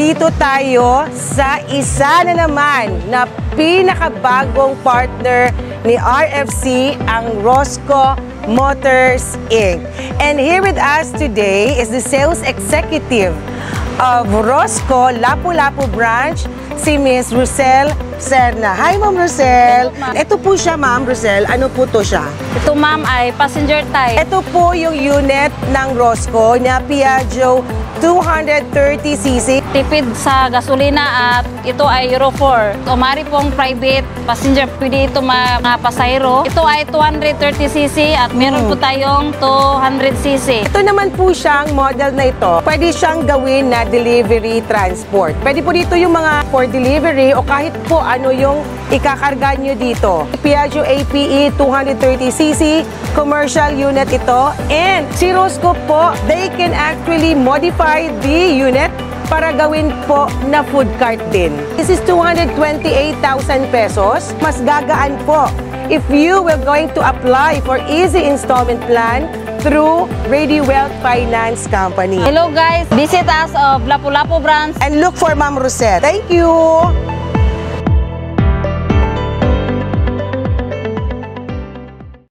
nandito tayo sa isa na naman na pinakabagong partner ni RFC, ang Rosco Motors Inc. And here with us today is the sales executive of Rosco Lapu-Lapu branch, si Miss Rosel Serna. Hi, Ma'am Rosel. Ito po siya, Ma'am Rosel. Ano po to siya? Ito ma'am ay passenger type. Ito po yung unit ng Rosco na Piaggio 230cc. Tipid sa gasolina at ito ay Euro 4. Umari pong private passenger. Pwede ito mga, pasahero. Ito ay 230cc at meron po tayong 200cc. Ito naman po siyang model na ito. Pwede siyang gawin na delivery transport. Pwede po dito yung mga for delivery o kahit po ano yung ikakarga nyo dito. Piaggio APE 230cc, commercial unit ito. And si Rosco po, they can actually modify the unit para gawin po na food cart din. This is 228,000 pesos. Mas gagaan po if you will going to apply for easy installment plan through Radio Wealth Finance Company. Hello guys, visit us of Lapu-Lapu branch. And look for Ma'am Rosette. Thank you!